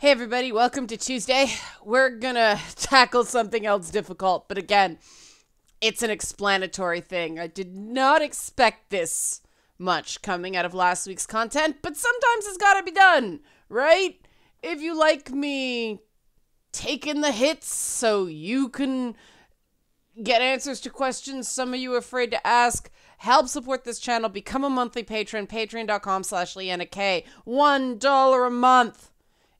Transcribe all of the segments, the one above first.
Hey, everybody, welcome to Tuesday. We're gonna tackle something else difficult, but again, it's an explanatory thing. I did not expect this much coming out of last week's content, but sometimes it's gotta be done, right? If you like me taking the hits so you can get answers to questions some of you are afraid to ask, help support this channel, become a monthly patron, patreon.com slash Liana K. One dollar a month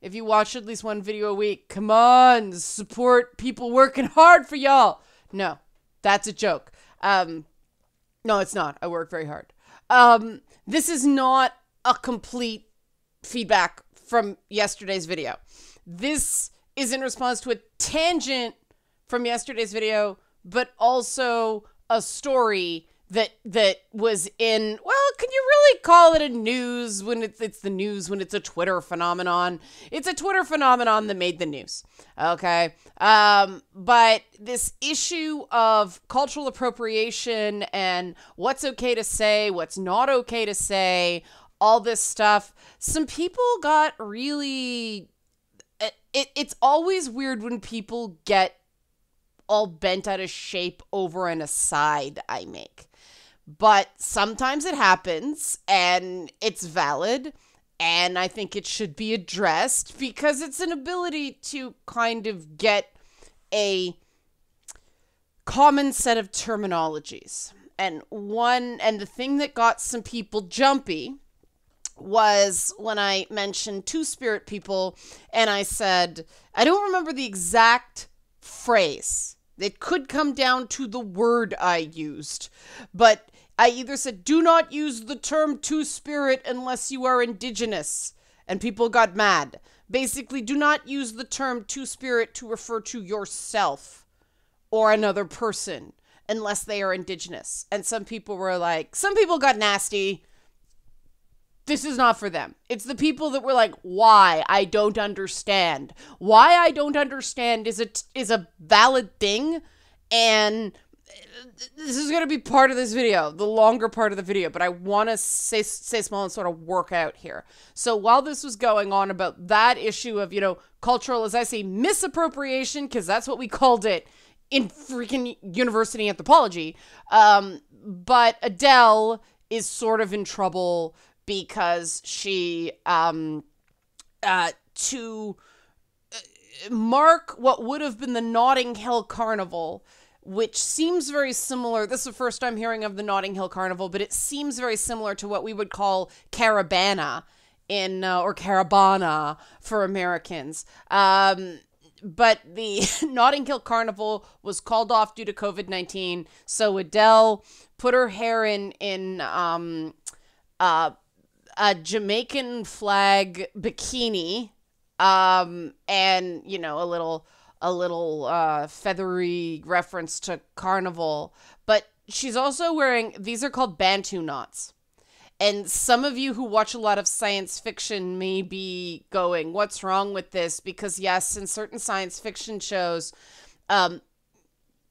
if you watch at least one video a week. Come on, support people working hard for y'all. No, that's a joke. Um, no, it's not. I work very hard. Um, this is not a complete feedback from yesterday's video. This is in response to a tangent from yesterday's video, but also a story that that was in well can you really call it a news when it's it's the news when it's a twitter phenomenon? It's a twitter phenomenon that made the news okay? Um but this issue of cultural appropriation and what's okay to say what's not okay to say all this stuff some people got really it, it it's always weird when people get all bent out of shape over an aside I make but sometimes it happens and it's valid and I think it should be addressed because it's an ability to kind of get a common set of terminologies. And one and the thing that got some people jumpy was when I mentioned two spirit people and I said, I don't remember the exact phrase. It could come down to the word I used, but I either said, do not use the term two spirit unless you are indigenous. And people got mad. Basically, do not use the term two spirit to refer to yourself or another person unless they are indigenous. And some people were like, some people got nasty. This is not for them. It's the people that were like, why? I don't understand. Why I don't understand is a, is a valid thing. And this is going to be part of this video, the longer part of the video, but I want to say, say small and sort of work out here. So while this was going on about that issue of, you know, cultural, as I say, misappropriation, because that's what we called it in freaking university anthropology, um, but Adele is sort of in trouble because she, um, uh, to uh, mark what would have been the Notting Hill Carnival, which seems very similar. This is the first time hearing of the Notting Hill Carnival, but it seems very similar to what we would call Caribana in uh, or Carabana for Americans. Um, but the Notting Hill Carnival was called off due to COVID nineteen. So Adele put her hair in in um, uh, a Jamaican flag bikini, um, and you know a little a little uh, feathery reference to carnival, but she's also wearing these are called bantu knots. And some of you who watch a lot of science fiction may be going, What's wrong with this? Because, yes, in certain science fiction shows, um,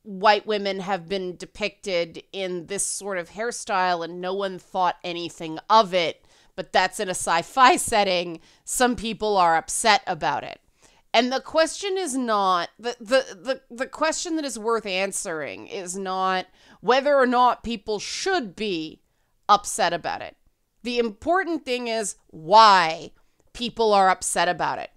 white women have been depicted in this sort of hairstyle and no one thought anything of it. But that's in a sci fi setting. Some people are upset about it. And the question is not the, the the the question that is worth answering is not whether or not people should be upset about it. The important thing is why people are upset about it.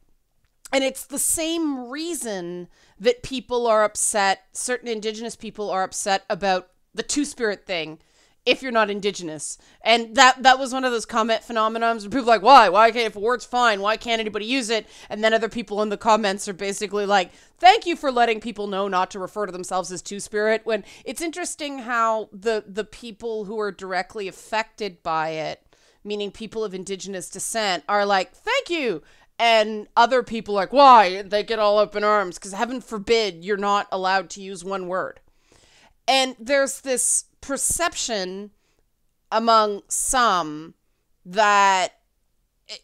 And it's the same reason that people are upset, certain indigenous people are upset about the two spirit thing if you're not indigenous. And that that was one of those comment phenomenons where people like, why? Why can't if a word's fine, why can't anybody use it? And then other people in the comments are basically like, thank you for letting people know not to refer to themselves as two spirit. When it's interesting how the the people who are directly affected by it, meaning people of indigenous descent, are like, thank you. And other people like, why? They get all up in arms because heaven forbid you're not allowed to use one word. And there's this perception among some that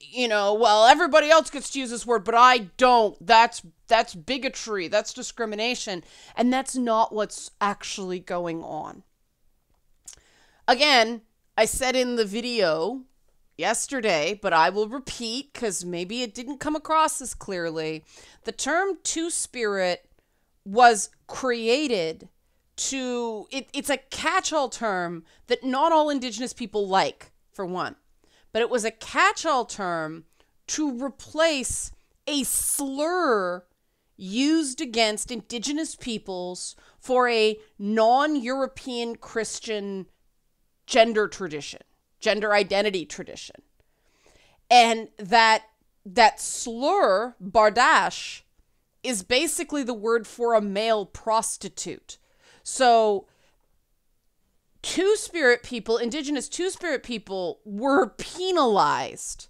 you know, well, everybody else gets to use this word, but I don't. That's that's bigotry. That's discrimination, and that's not what's actually going on. Again, I said in the video yesterday, but I will repeat because maybe it didn't come across as clearly. The term two spirit was created to, it, it's a catch all term that not all Indigenous people like, for one, but it was a catch all term to replace a slur used against Indigenous peoples for a non European Christian gender tradition, gender identity tradition. And that that slur, berdache, is basically the word for a male prostitute. So two spirit people, indigenous two spirit people, were penalized.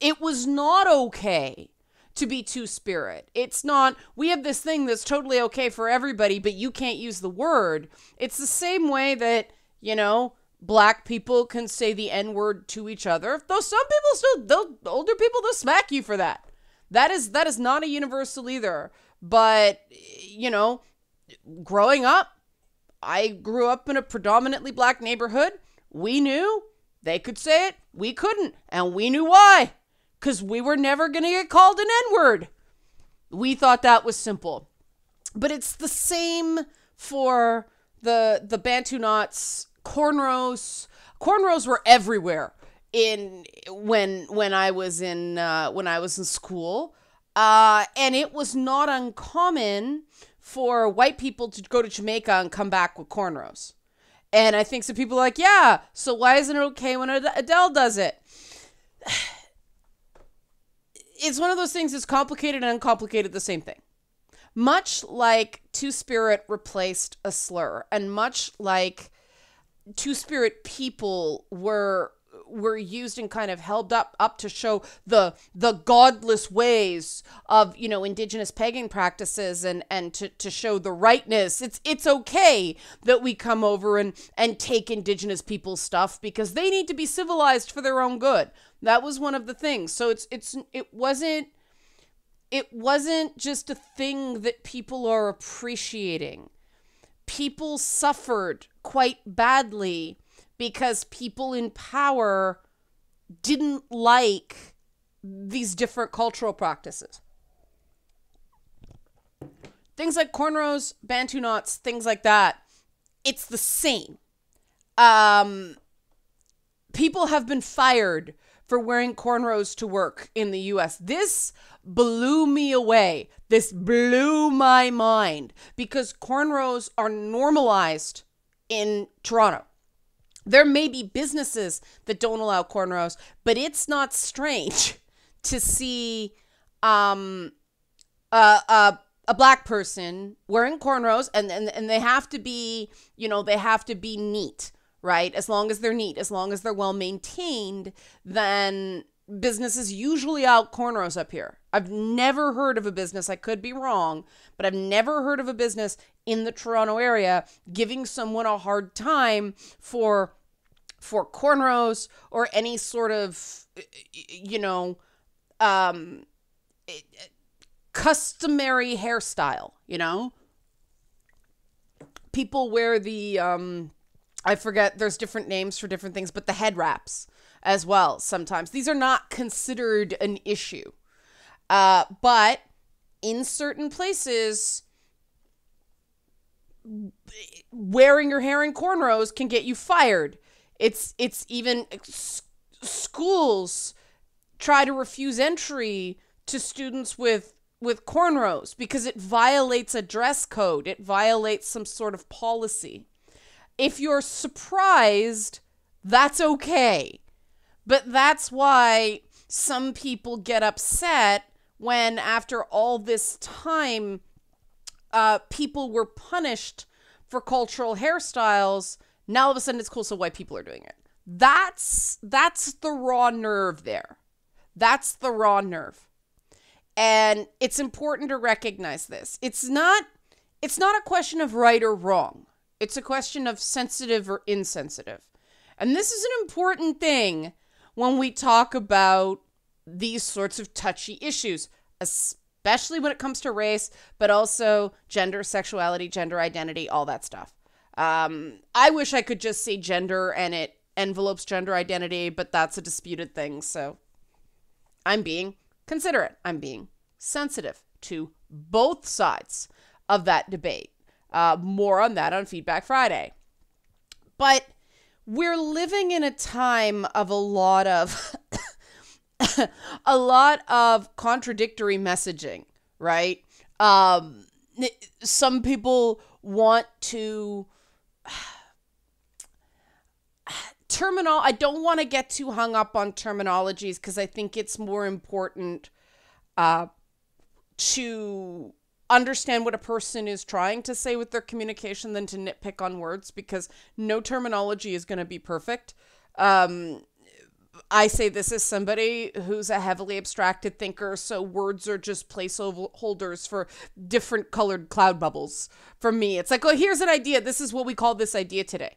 It was not okay to be two spirit. It's not, we have this thing that's totally okay for everybody, but you can't use the word. It's the same way that, you know, black people can say the N word to each other. Though some people still, they'll, older people, they'll smack you for that. That is, that is not a universal either. But, you know, growing up, I grew up in a predominantly black neighborhood. We knew they could say it, we couldn't, and we knew why because we were never going to get called an N word. We thought that was simple. But it's the same for the the Bantu knots, cornrows. Cornrows were everywhere in when when I was in uh, when I was in school, uh, and it was not uncommon for white people to go to Jamaica and come back with cornrows. And I think some people are like, yeah, so why isn't it okay when Adele does it? it's one of those things that's complicated and uncomplicated the same thing. Much like Two Spirit replaced a slur, and much like Two Spirit people were were used and kind of held up up to show the the godless ways of you know indigenous pagan practices and and to, to show the rightness it's it's okay that we come over and and take indigenous people's stuff because they need to be civilized for their own good that was one of the things. So it's it's it wasn't it wasn't just a thing that people are appreciating. People suffered quite badly because people in power didn't like these different cultural practices. Things like cornrows, bantu knots, things like that. It's the same. Um, people have been fired for wearing cornrows to work in the US. This blew me away. This blew my mind because cornrows are normalized in Toronto. There may be businesses that don't allow cornrows, but it's not strange to see um, a, a, a black person wearing cornrows and, and, and they have to be, you know, they have to be neat right? As long as they're neat, as long as they're well maintained, then businesses usually out cornrows up here. I've never heard of a business, I could be wrong, but I've never heard of a business in the Toronto area giving someone a hard time for for cornrows or any sort of you know um customary hairstyle, you know? People wear the um I forget there's different names for different things, but the head wraps as well sometimes. These are not considered an issue. Uh, but in certain places, wearing your hair in cornrows can get you fired. It's it's even schools try to refuse entry to students with with cornrows because it violates a dress code. It violates some sort of policy. If you're surprised, that's okay. But that's why some people get upset when, after all this time, uh, people were punished for cultural hairstyles. Now all of a sudden it's cool, so white people are doing it. That's that's the raw nerve there. That's the raw nerve. And it's important to recognize this. It's not it's not a question of right or wrong. It's a question of sensitive or insensitive. And this is an important thing when we talk about these sorts of touchy issues, especially when it comes to race, but also gender, sexuality, gender identity, all that stuff. Um, I wish I could just say gender and it envelopes gender identity, but that's a disputed thing. So I'm being considerate. I'm being sensitive to both sides of that debate. Uh, more on that on Feedback Friday. But we're living in a time of a lot of a lot of contradictory messaging, right? Um, some people want to terminal I don't want to get too hung up on terminologies because I think it's more important uh, to understand what a person is trying to say with their communication than to nitpick on words because no terminology is going to be perfect. Um, I say this as somebody who's a heavily abstracted thinker, so words are just placeholders for different colored cloud bubbles. For me, it's like, oh, here's an idea. This is what we call this idea today.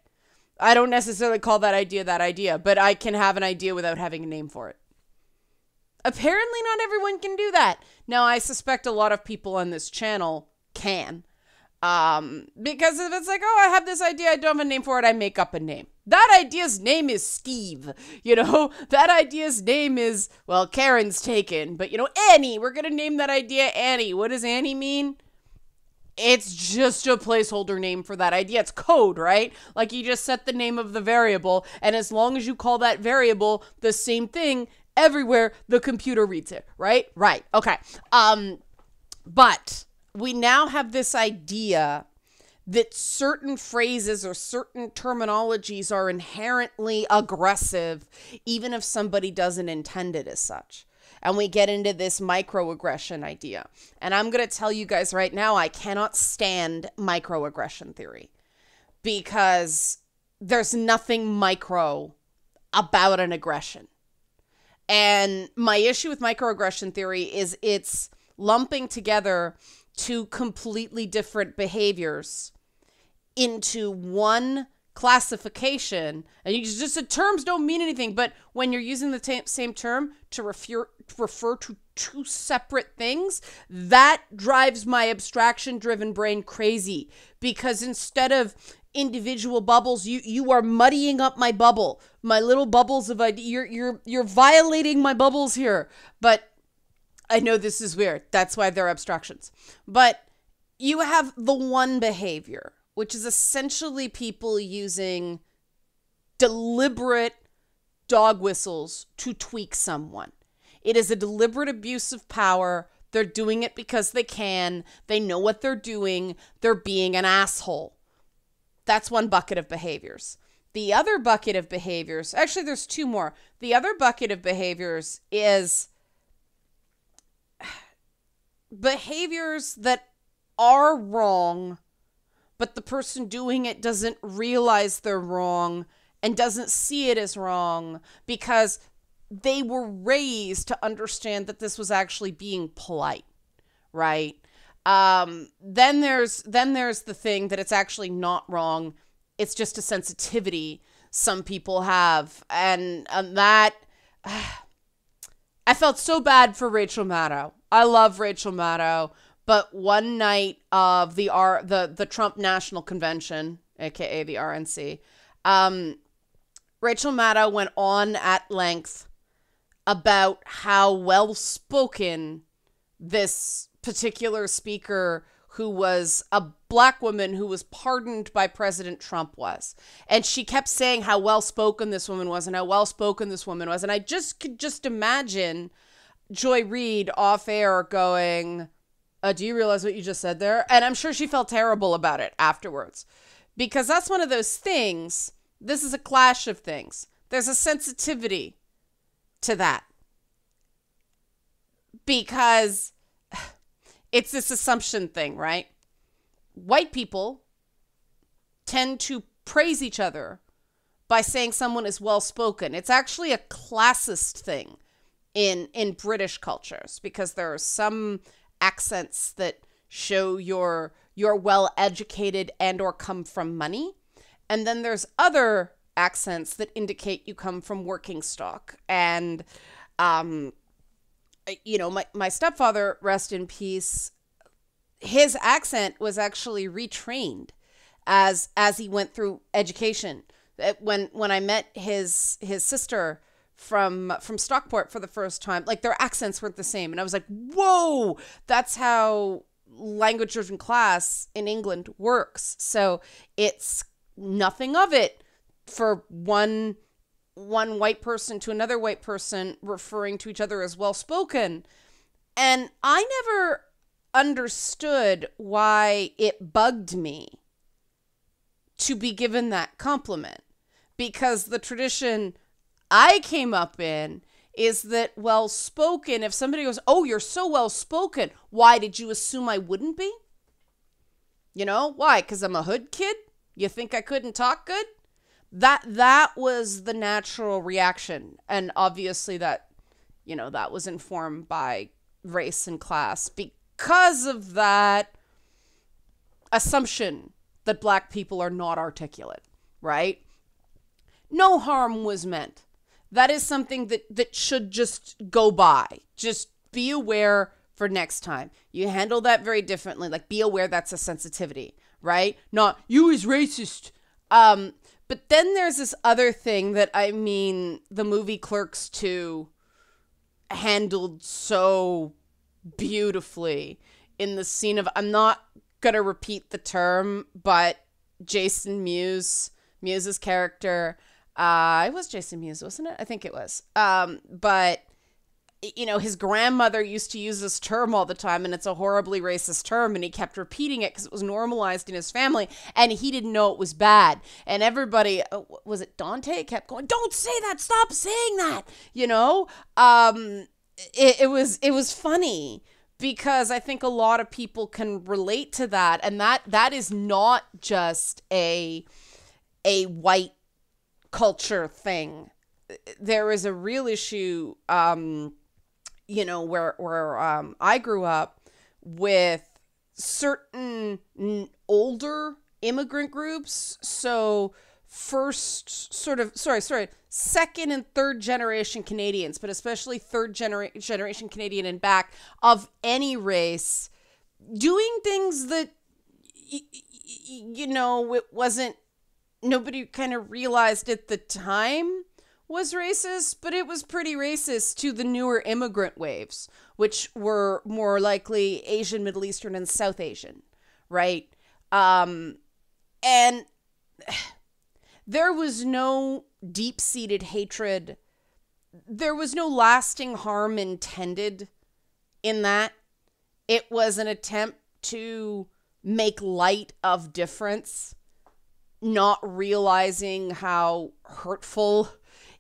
I don't necessarily call that idea that idea, but I can have an idea without having a name for it. Apparently, not everyone can do that. Now, I suspect a lot of people on this channel can. Um, because if it's like, oh, I have this idea, I don't have a name for it, I make up a name. That idea's name is Steve. You know, that idea's name is, well, Karen's taken, but you know, Annie, we're gonna name that idea Annie. What does Annie mean? It's just a placeholder name for that idea. It's code, right? Like you just set the name of the variable, and as long as you call that variable the same thing, everywhere the computer reads it, right? Right. Okay. Um but we now have this idea that certain phrases or certain terminologies are inherently aggressive even if somebody doesn't intend it as such. And we get into this microaggression idea. And I'm going to tell you guys right now I cannot stand microaggression theory because there's nothing micro about an aggression. And my issue with microaggression theory is it's lumping together two completely different behaviors into one classification. And you just the terms don't mean anything but when you're using the same term to refer refer to two separate things that drives my abstraction driven brain crazy. Because instead of individual bubbles. You you are muddying up my bubble. My little bubbles of idea you're you're you're violating my bubbles here. But i know this is weird. That's why they're abstractions. But you have the one behavior which is essentially people using deliberate dog whistles to tweak someone. It is a deliberate abuse of power. They're doing it because they can. They know what they're doing. They're being an asshole that's one bucket of behaviors. The other bucket of behaviors, actually, there's two more. The other bucket of behaviors is behaviors that are wrong, but the person doing it doesn't realize they're wrong and doesn't see it as wrong because they were raised to understand that this was actually being polite, right? Um, then there's then there's the thing that it's actually not wrong. It's just a sensitivity some people have, and and that uh, I felt so bad for Rachel Maddow. I love Rachel Maddow, but one night of the R the the Trump National Convention, aka the RNC, um, Rachel Maddow went on at length about how well spoken this particular speaker who was a black woman who was pardoned by President Trump was. And she kept saying how well spoken this woman was and how well spoken this woman was. And I just could just imagine Joy Reid off air going, uh, Do you realize what you just said there? And I'm sure she felt terrible about it afterwards. Because that's one of those things. This is a clash of things. There's a sensitivity to that. Because it's this assumption thing, right? White people tend to praise each other by saying someone is well spoken. It's actually a classist thing in in British cultures because there are some accents that show you're you're well educated and or come from money. And then there's other accents that indicate you come from working stock and um you know, my, my stepfather, rest in peace, his accent was actually retrained as as he went through education. Uh, When when I met his his sister from from Stockport for the first time, like their accents weren't the same, and I was like, "Whoa, that's how language driven class in England works." So it's nothing of it for one one white person to another white person referring to each other as well spoken. And I never understood why it bugged me to be given that compliment. Because the tradition I came up in is that well spoken if somebody goes oh you're so well spoken. Why did you assume I wouldn't be? You know why? Cuz I'm a hood kid? You think I couldn't talk good that that was the natural reaction. And obviously that you know that was informed by race and class because of that assumption that black people are not articulate right? No harm was meant. That is something that that should just go by. Just be aware for next time. You handle that very differently. Like be aware that's a sensitivity right? Not you is racist. Um but then there's this other thing that I mean, the movie Clerks 2 handled so beautifully in the scene of I'm not going to repeat the term, but Jason Mewes, Mewes' character, uh, it was Jason Mewes, wasn't it? I think it was. Um, but you know, his grandmother used to use this term all the time, and it's a horribly racist term, and he kept repeating it because it was normalized in his family, and he didn't know it was bad. And everybody, uh, was it Dante, kept going, "Don't say that! Stop saying that!" You know, um, it, it was it was funny because I think a lot of people can relate to that, and that that is not just a a white culture thing. There is a real issue. Um, you know where where um, I grew up with certain older immigrant groups. So first sort of sorry sorry second and third generation Canadians but especially third genera- generation Canadian and back of any race doing things that you know it wasn't nobody kind of realized at the time was racist, but it was pretty racist to the newer immigrant waves, which were more likely Asian, Middle Eastern, and South Asian, right? Um, and there was no deep seated hatred, there was no lasting harm intended in that. It was an attempt to make light of difference, not realizing how hurtful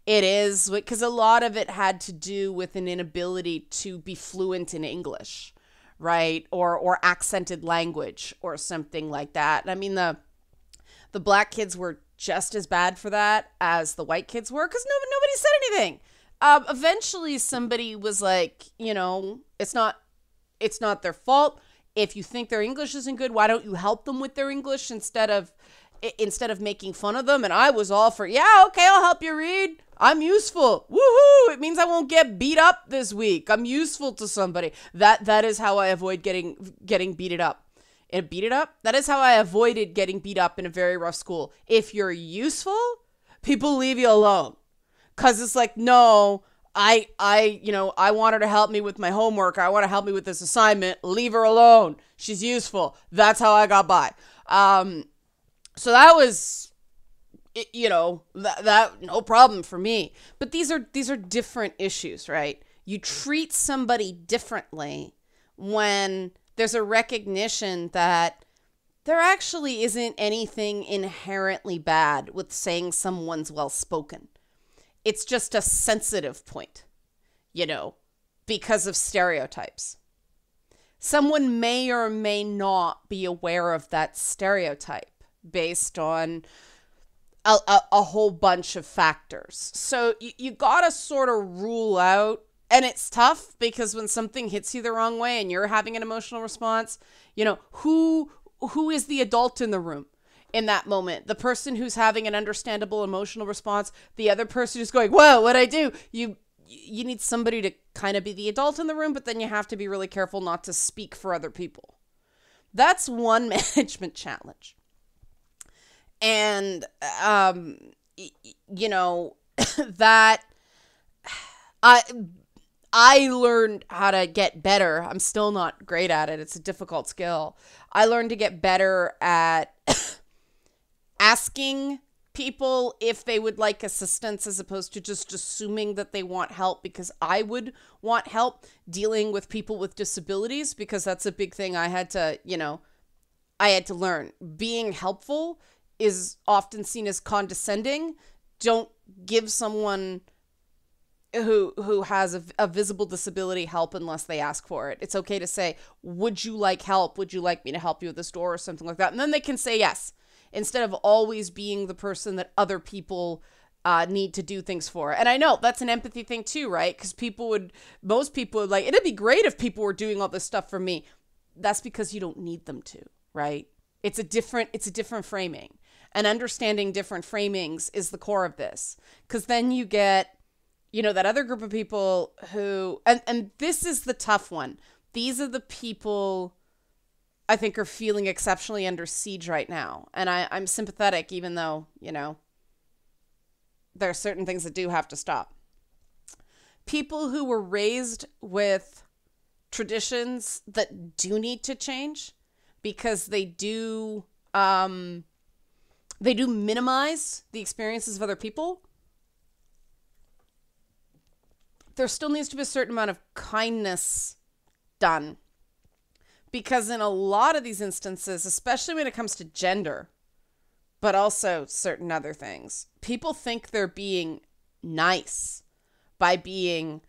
it is because a lot of it had to do with an inability to be fluent in English, right? Or or accented language or something like that. I mean the the black kids were just as bad for that as the white kids were because no, nobody said anything. Um, eventually, somebody was like, you know, it's not it's not their fault. If you think their English isn't good, why don't you help them with their English instead of instead of making fun of them? And I was all for, yeah, okay, I'll help you read. I'm useful. Woohoo! It means I won't get beat up this week. I'm useful to somebody. That that is how I avoid getting getting beated up. And beat it up? That is how I avoided getting beat up in a very rough school. If you're useful, people leave you alone. Cuz it's like, "No, I I, you know, I want her to help me with my homework. I want to help me with this assignment. Leave her alone. She's useful." That's how I got by. Um so that was you know that, that no problem for me. But these are these are different issues right? You treat somebody differently when there's a recognition that there actually isn't anything inherently bad with saying someone's well spoken it's just a sensitive point you know because of stereotypes. Someone may or may not be aware of that stereotype based on a, a, a whole bunch of factors. So you, you gotta sort of rule out, and it's tough because when something hits you the wrong way and you're having an emotional response, you know, who who is the adult in the room? in that moment. The person who's having an understandable emotional response, the other person who's going, "Whoa, what I do?" You you need somebody to kind of be the adult in the room, but then you have to be really careful not to speak for other people. That's one management challenge and um you know, that I I learned how to get better. I'm still not great at it. It's a difficult skill. I learned to get better at asking people if they would like assistance as opposed to just assuming that they want help because I would want help dealing with people with disabilities because that's a big thing I had to, you know, I had to learn. Being helpful is often seen as condescending. Don't give someone who who has a, a, visible disability help unless they ask for it. It's okay to say, "Would you like help? Would you like me to help you with this door or something like that?" And then they can say yes instead of always being the person that other people uh, need to do things for. And I know that's an empathy thing too, right? Because people would, most people would like, it'd be great if people were doing all this stuff for me. That's because you don't need them to, right? It's a different, it's a different framing. And understanding different framings is the core of this. Because then you get, you know, that other group of people who, and, and this is the tough one. These are the people I think are feeling exceptionally under siege right now. And I, I'm sympathetic, even though, you know, there are certain things that do have to stop. People who were raised with traditions that do need to change because they do um, they do minimize the experiences of other people. There still needs to be a certain amount of kindness done because in a lot of these instances, especially when it comes to gender, but also certain other things, people think they're being nice by being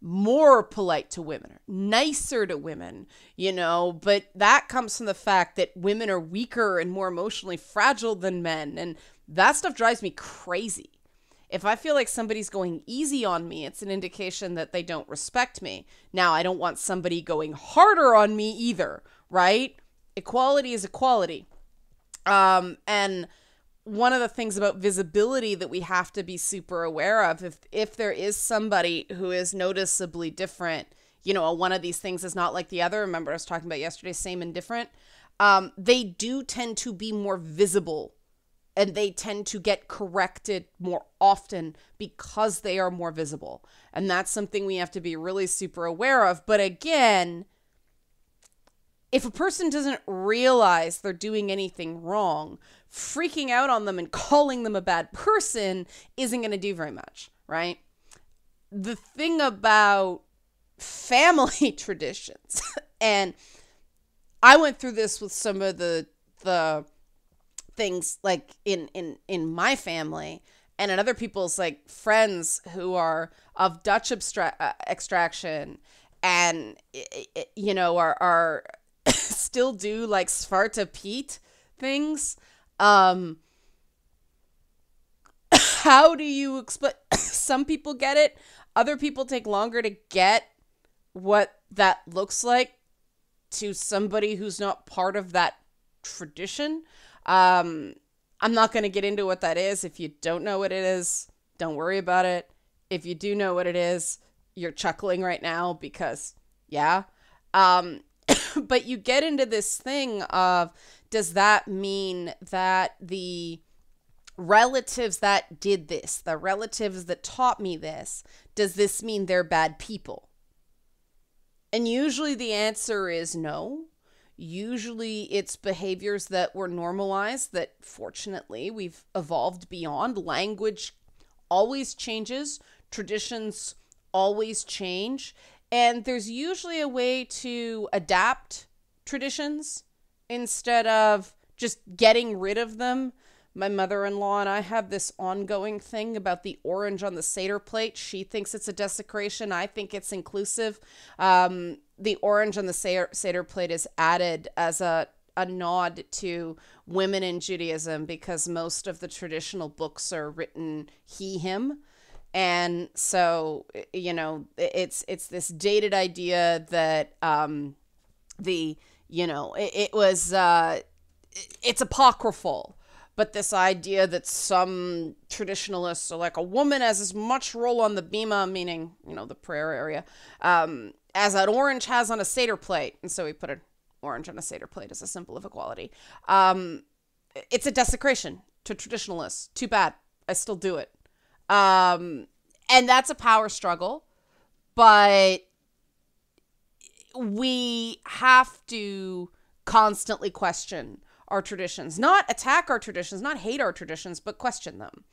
more polite to women, nicer to women, you know, but that comes from the fact that women are weaker and more emotionally fragile than men. And that stuff drives me crazy. If I feel like somebody's going easy on me, it's an indication that they don't respect me. Now, I don't want somebody going harder on me either, right? Equality is equality. Um, and one of the things about visibility that we have to be super aware of if if there is somebody who is noticeably different, you know, one of these things is not like the other. Remember I was talking about yesterday, same and different. Um, they do tend to be more visible and they tend to get corrected more often because they are more visible. And that's something we have to be really super aware of. But again, if a person doesn't realize they're doing anything wrong, freaking out on them and calling them a bad person isn't going to do very much, right? The thing about family traditions, and I went through this with some of the the things like in in in my family and in other people's like friends who are of Dutch abstra- uh, extraction and you know are are still do like Zwarte Piet things. Um, how do you explain? Some people get it. Other people take longer to get what that looks like to somebody who's not part of that tradition. Um, I'm not going to get into what that is. If you don't know what it is, don't worry about it. If you do know what it is, you're chuckling right now because, yeah. Um, but you get into this thing of does that mean that the relatives that did this, the relatives that taught me this, does this mean they're bad people? And usually the answer is no. Usually it's behaviors that were normalized that fortunately we've evolved beyond. Language always changes, traditions always change, and there's usually a way to adapt traditions instead of just getting rid of them. My mother in law and I have this ongoing thing about the orange on the Seder plate. She thinks it's a desecration. I think it's inclusive. Um, the orange on the Seder, Seder plate is added as a a nod to women in Judaism because most of the traditional books are written he him and so you know it's it's this dated idea that um the you know it, it was uh it's apocryphal but this idea that some traditionalists are like a woman has as much role on the bima meaning you know the prayer area um as an orange has on a Seder plate. And so we put an orange on a Seder plate as a symbol of equality. Um, it's a desecration to traditionalists. Too bad. I still do it. Um, and that's a power struggle, but we have to constantly question our traditions, not attack our traditions, not hate our traditions, but question them.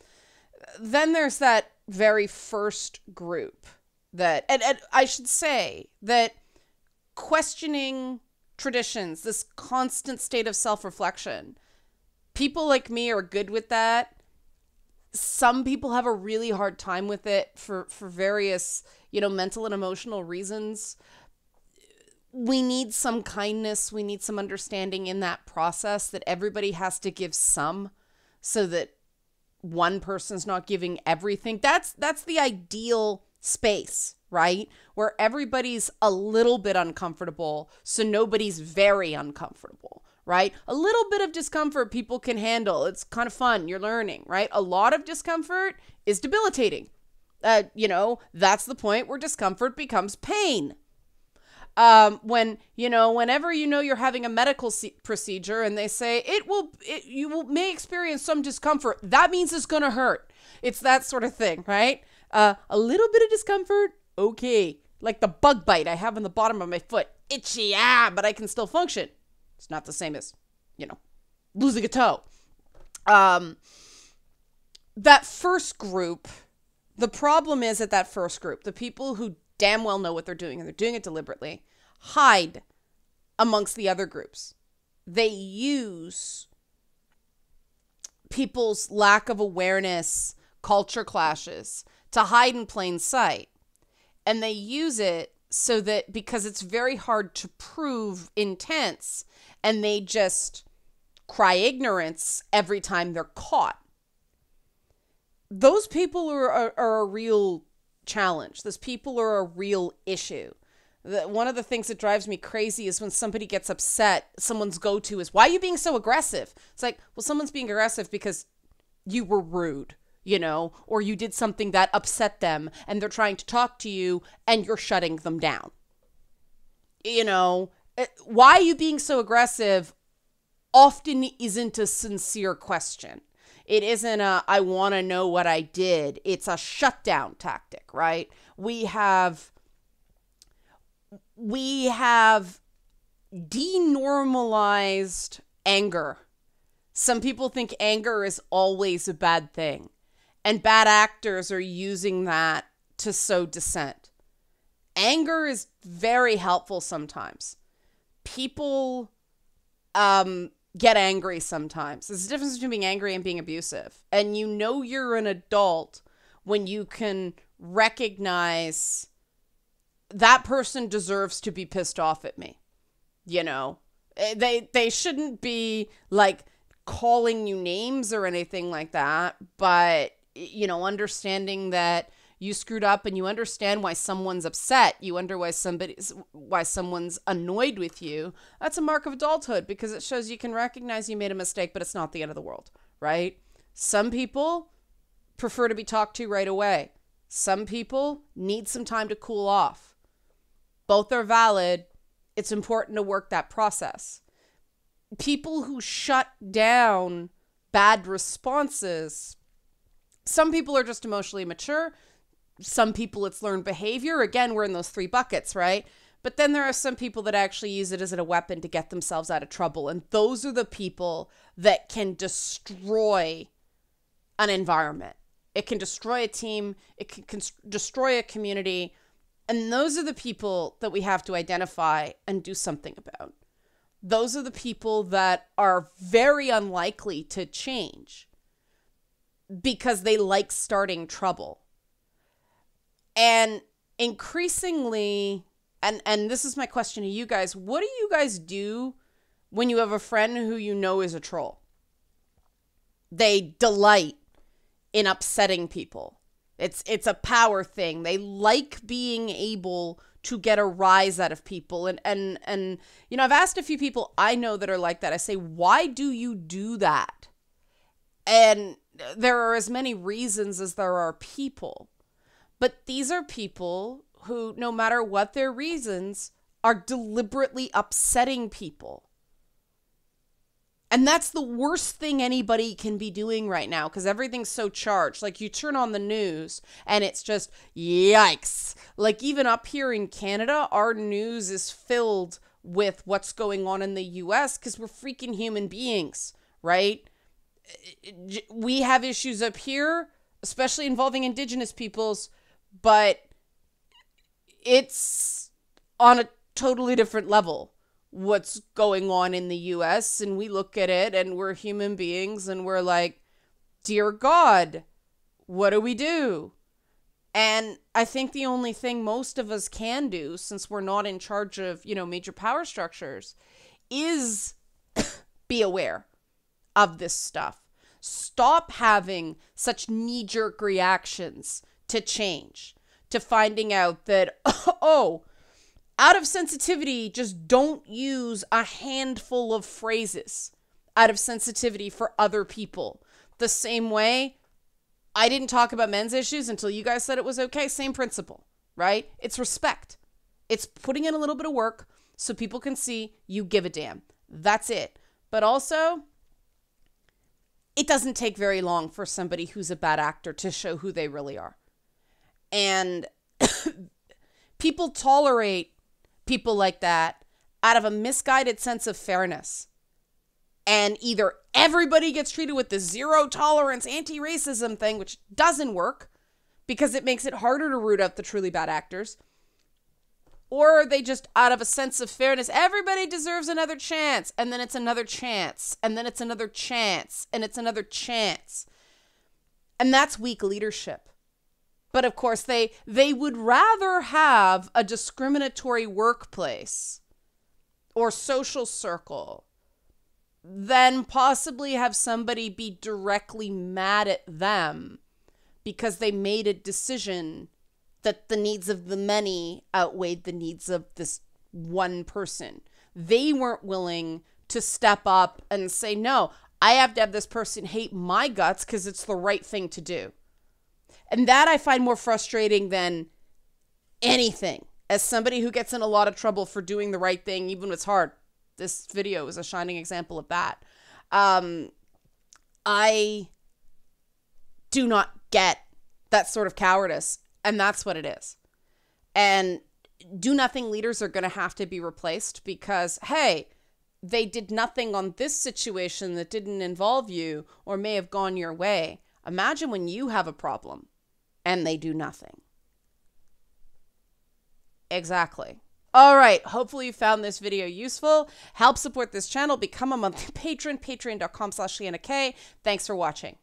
Then there's that very first group that, and, and I should say that questioning traditions, this constant state of self reflection, people like me are good with that. Some people have a really hard time with it for, for various, you know, mental and emotional reasons we need some kindness, we need some understanding in that process that everybody has to give some so that one person's not giving everything. That's that's the ideal space, right? Where everybody's a little bit uncomfortable, so nobody's very uncomfortable, right? A little bit of discomfort people can handle. It's kind of fun. You're learning, right? A lot of discomfort is debilitating. Uh, you know, that's the point where discomfort becomes pain um, when you know whenever you know you're having a medical procedure and they say it will it, you will may experience some discomfort that means it's to hurt. It's that sort of thing right? Uh, a little bit of discomfort okay. Like the bug bite i have on the bottom of my foot itchy ah but i can still function. It's not the same as you know losing a toe. Um that first group the problem is at that first group the people who damn well know what they're doing and they're doing it deliberately, hide amongst the other groups. They use people's lack of awareness, culture clashes to hide in plain sight. And they use it so that because it's very hard to prove intense and they just cry ignorance every time they're caught. Those people are, are, are a real challenge. Those people are a real issue. The, one of the things that drives me crazy is when somebody gets upset, someone's go to is, Why are you being so aggressive? It's like, Well, someone's being aggressive because you were rude, you know, or you did something that upset them and they're trying to talk to you and you're shutting them down. You know, eh, why are you being so aggressive often isn't a sincere question. It isn't a, I want to know what I did. It's a shutdown tactic, right? We have, we have denormalized anger. Some people think anger is always a bad thing, and bad actors are using that to sow dissent. Anger is very helpful sometimes. People um, get angry sometimes. There's a difference between being angry and being abusive. And you know you're an adult when you can recognize that person deserves to be pissed off at me. You know, eh, they they shouldn't be like calling you names or anything like that, but you know, understanding that you screwed up and you understand why someone's upset you wonder why somebody's why someone's annoyed with you that's a mark of adulthood because it shows you can recognize you made a mistake but it's not the end of the world right? Some people prefer to be talked to right away. Some people need some time to cool off. Both are valid. It's important to work that process. People who shut down bad responses some people are just emotionally mature some people it's learned behavior. Again, we're in those three buckets, right? But then there are some people that actually use it as a weapon to get themselves out of trouble. And those are the people that can destroy an environment. It can destroy a team, it can destroy a community. And those are the people that we have to identify and do something about. Those are the people that are very unlikely to change because they like starting trouble and increasingly, and and this is my question to you guys, what do you guys do when you have a friend who you know is a troll? They delight in upsetting people. It's it's a power thing. They like being able to get a rise out of people and and and you know I've asked a few people I know that are like that. I say, "Why do you do that?" And there are as many reasons as there are people. But these are people who, no matter what their reasons, are deliberately upsetting people. And that's the worst thing anybody can be doing right now because everything's so charged. Like you turn on the news and it's just yikes. Like even up here in Canada, our news is filled with what's going on in the US because we're freaking human beings, right? We have issues up here, especially involving Indigenous peoples, but it's on a totally different level what's going on in the US and we look at it and we're human beings and we're like, Dear God, what do we do? And I think the only thing most of us can do, since we're not in charge of, you know, major power structures, is be aware of this stuff. Stop having such knee jerk reactions to change, to finding out that, oh, out of sensitivity, just don't use a handful of phrases out of sensitivity for other people. The same way I didn't talk about men's issues until you guys said it was okay. Same principle, right? It's respect. It's putting in a little bit of work so people can see you give a damn. That's it. But also, it doesn't take very long for somebody who's a bad actor to show who they really are. And people tolerate people like that out of a misguided sense of fairness. And either everybody gets treated with the zero tolerance anti racism thing, which doesn't work because it makes it harder to root out the truly bad actors, or they just, out of a sense of fairness, everybody deserves another chance, and then it's another chance, and then it's another chance, and it's another chance. And that's weak leadership. But of course, they they would rather have a discriminatory workplace or social circle than possibly have somebody be directly mad at them because they made a decision that the needs of the many outweighed the needs of this one person. They weren't willing to step up and say, no, I have to have this person hate my guts because it's the right thing to do. And that I find more frustrating than anything. As somebody who gets in a lot of trouble for doing the right thing, even when it's hard, this video is a shining example of that. Um, I do not get that sort of cowardice, and that's what it is. And do nothing leaders are going to have to be replaced because, hey, they did nothing on this situation that didn't involve you or may have gone your way. Imagine when you have a problem and they do nothing. Exactly. All right. Hopefully you found this video useful. Help support this channel. Become a monthly patron. Patreon.com slash Liana K. Thanks for watching.